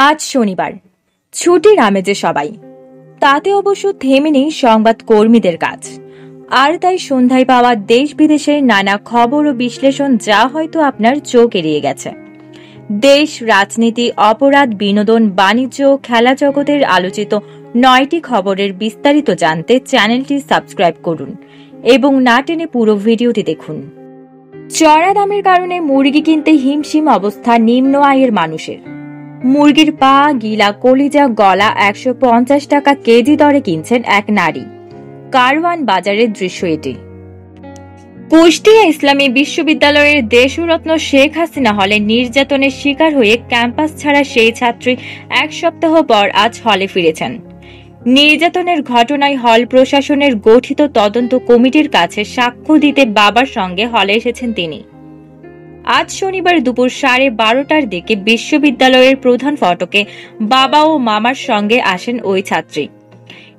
আজ শনিবার। ছুটির আমেজে সবাই। তাতে অবশ্য থেমে নেই সংবাদ কর্মীদের কাজ। আর তাই সন্ধ্যায় পাওয়া দেশ বিদেশের নানা খবর ও বিশ্লেষণ যা হয়তো আপনার চোখ এড়িয়ে গেছে। দেশ, রাজনীতি, অপরাধ, বিনোদন, বাণিজ্য ও খেলা জগতের আলোচিত নয়টি খবরের বিস্তারিত জানতে চ্যানেলটি সাবস্ক্রাইব করুন এবং না টেনে পুরো ভিডিওটি দেখুন। চড়া দামের কারণে মুরগি কিনতে হিমশিম অবস্থা নিম্ন আয়ের মানুষের। মুরগির পা, গিলা, কলিজা, গলা একশো পঞ্চাশ টাকা কেজি দরে কিনছেন এক নারী। কারওয়ান বাজারের দৃশ্য এটি। কুষ্টিয়া ইসলামী বিশ্ববিদ্যালয়ের দেশরত্ন শেখ হাসিনা হলে নির্যাতনের শিকার হয়ে ক্যাম্পাস ছাড়া সেই ছাত্রী এক সপ্তাহ পর আজ হলে ফিরেছেন। নির্যাতনের ঘটনায় হল প্রশাসনের গঠিত তদন্ত কমিটির কাছে সাক্ষ্য দিতে বাবার সঙ্গে হলে এসেছেন তিনি। আজ শনিবার দুপুর সাড়ে বারোটার দিকে বিশ্ববিদ্যালয়ের প্রধান ফটকে বাবা ও মামার সঙ্গে আসেন ওই ছাত্রী।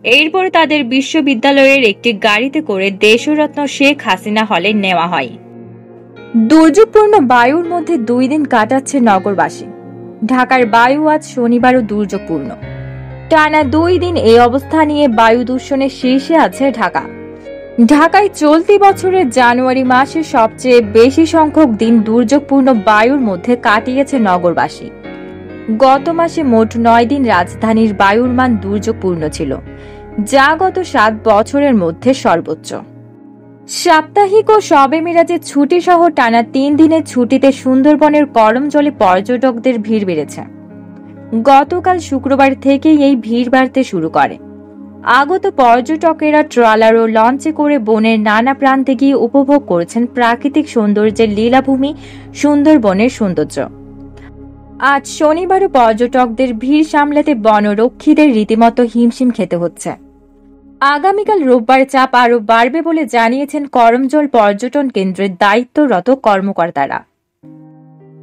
এরপর তাদের বিশ্ববিদ্যালয়ের একটি গাড়িতে করে দেশরত্ন শেখ হাসিনা হলে নেওয়া হয়। দুর্যোগপূর্ণ বায়ুর মধ্যে দুই দিন কাটাচ্ছে নগরবাসী। ঢাকার বায়ু আজ শনিবারও দুর্যোগপূর্ণ। টানা দুই দিন এই অবস্থা নিয়ে বায়ু দূষণের শীর্ষে আছে ঢাকা। ঢাকায় চলতি বছরের জানুয়ারি মাসে সবচেয়ে বেশি সংখ্যক দিন দুর্যোগপূর্ণ বায়ুর মধ্যে কাটিয়েছে নগরবাসী। গত মাসে মোট নয় দিন রাজধানীর বায়ুর মান দুর্যোগপূর্ণ ছিল, যা গত সাত বছরের মধ্যে সর্বোচ্চ। সাপ্তাহিক ও সবে মিরাজের ছুটি সহ টানা তিন দিনের ছুটিতে সুন্দরবনের করমজলে পর্যটকদের ভিড় বেড়েছে। গতকাল শুক্রবার থেকেই এই ভিড় বাড়তে শুরু করে। আগত পর্যটকেরা ট্রলার ও লঞ্চে করে বনের নানা প্রান্তে গিয়ে উপভোগ করেছেন প্রাকৃতিক সৌন্দর্যের লীলাভূমি সুন্দরবনের সৌন্দর্য। আজ শনিবারও পর্যটকদের ভিড় সামলাতে বনরক্ষীদের রীতিমতো হিমশিম খেতে হচ্ছে। আগামীকাল রোববার চাপ আরও বাড়বে বলে জানিয়েছেন করমজল পর্যটন কেন্দ্রের দায়িত্বরত কর্মকর্তারা।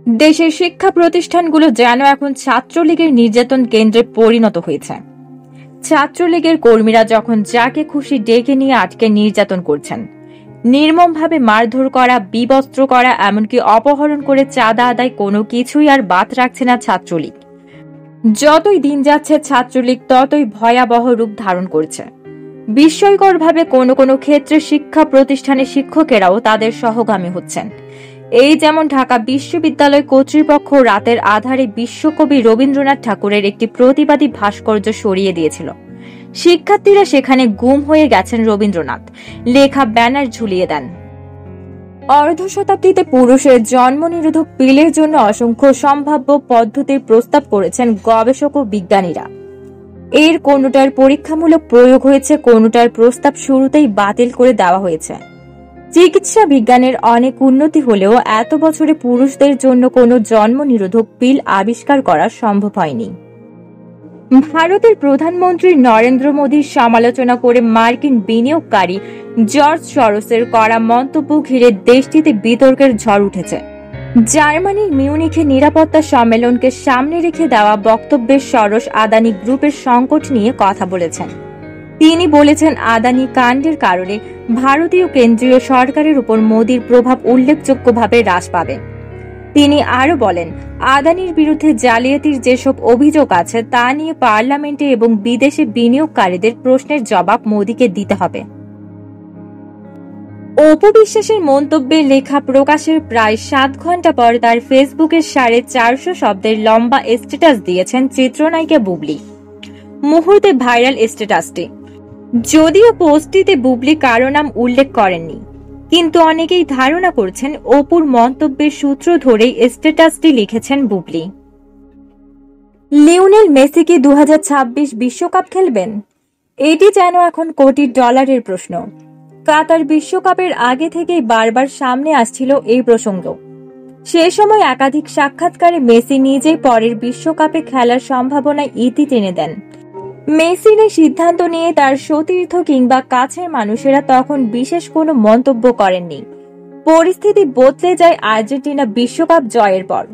দেশের শিক্ষা প্রতিষ্ঠানগুলো যেন এখন ছাত্রলীগের নির্যাতন কেন্দ্রে পরিণত হয়েছে। ছাত্রলীগের কর্মীরা যখন যাকে খুশি ডেকে নিয়ে আটকে নির্যাতন করছেন। নির্মমভাবে মারধর করা, বিবস্ত্র করা, এমনকি অপহরণ করে চাঁদা আদায় কোনো কিছুই আর বাদ রাখছে না ছাত্রলীগ। যতই দিন যাচ্ছে, ছাত্রলীগ ততই ভয়াবহ রূপ ধারণ করছে। বিস্ময়করভাবে কোনো কোনো ক্ষেত্রে শিক্ষা প্রতিষ্ঠানের শিক্ষকেরাও তাদের সহগামী হচ্ছেন। এই যেমন ঢাকা বিশ্ববিদ্যালয় কর্তৃপক্ষ রাতের আধারে বিশ্বকবি রবীন্দ্রনাথ ঠাকুরের একটি প্রতিবাদী ভাস্কর্য সরিয়ে দিয়েছিল। শিক্ষার্থীরা সেখানে গুম হয়ে গেছেন রবীন্দ্রনাথ। লেখা ব্যানার ঝুলিয়ে দেন। অর্ধ শতাব্দীতে পুরুষের জন্ম নিরোধক পিলের জন্য অসংখ্য সম্ভাব্য পদ্ধতির প্রস্তাব করেছেন গবেষক ও বিজ্ঞানীরা। এর কোনোটার পরীক্ষামূলক প্রয়োগ হয়েছে, কোনোটার প্রস্তাব শুরুতেই বাতিল করে দেওয়া হয়েছে। চিকিৎসা বিজ্ঞানের অনেক উন্নতি হলেও এত বছরে পুরুষদের জন্য কোনো জন্ম নিরোধক পিল আবিষ্কার করা সম্ভব হয়নি। ভারতের প্রধানমন্ত্রী নরেন্দ্র মোদীর সমালোচনা করে মার্কিন বিনিয়োগকারী জর্জ সরোসের করা মন্তব্য ঘিরে দেশটিতে বিতর্কের ঝড় উঠেছে। জার্মানির মিউনিখে নিরাপত্তা সম্মেলনকে সামনে রেখে দেওয়া বক্তব্যের সরস আদানি গ্রুপের সংকট নিয়ে কথা বলেছেন। তিনি বলেছেন, আদানি কাণ্ডের কারণে ভারতীয় কেন্দ্রীয় সরকারের উপর মোদীর প্রভাব উল্লেখযোগ্যভাবে হ্রাস পাবে। তিনি আরও বলেন, আদানির বিরুদ্ধে জালিয়াতির যেসব অভিযোগ আছে, তা নিয়ে পার্লামেন্টে এবং বিদেশে বিনিয়োগকারীদের প্রশ্নের জবাব মোদীকে দিতে হবে। অপু বিশ্বাসের মন্তব্যের লেখা প্রকাশের প্রায় সাত ঘণ্টা পর তার ফেসবুকের সাড়ে চারশো শব্দের লম্বা স্ট্যাটাস দিয়েছেন চিত্রনায়িকা বুবলি। মুহূর্তে ভাইরাল স্ট্যাটাসটি যদিও পোস্টটিতে বুবলি কারও নাম উল্লেখ করেননি, কিন্তু অনেকেই ধারণা করছেন অপুর মন্তব্যের সূত্র ধরেই স্ট্যাটাসটি লিখেছেন বুবলি। লিওনেল মেসি কি দু বিশ্বকাপ খেলবেন? এটি যেন এখন কোটি ডলারের প্রশ্ন। কাতার বিশ্বকাপের আগে থেকেই বারবার সামনে আসছিল এই প্রসঙ্গ। সে সময় একাধিক সাক্ষাৎকারে মেসি নিজেই পরের বিশ্বকাপে খেলার সম্ভাবনায় ইতি টেনে দেন। মেসির সিদ্ধান্ত নিয়ে তার সতীর্থ কিংবা কাছের মানুষেরা তখন বিশেষ কোনো মন্তব্য করেননি। পরিস্থিতি বদলে যায় আর্জেন্টিনা বিশ্বকাপ জয়ের পর।